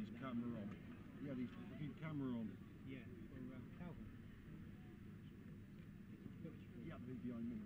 he's Cameron. Yeah, he's fucking Cameron. Yeah, on. uh, Calvin. Yeah, the behind me.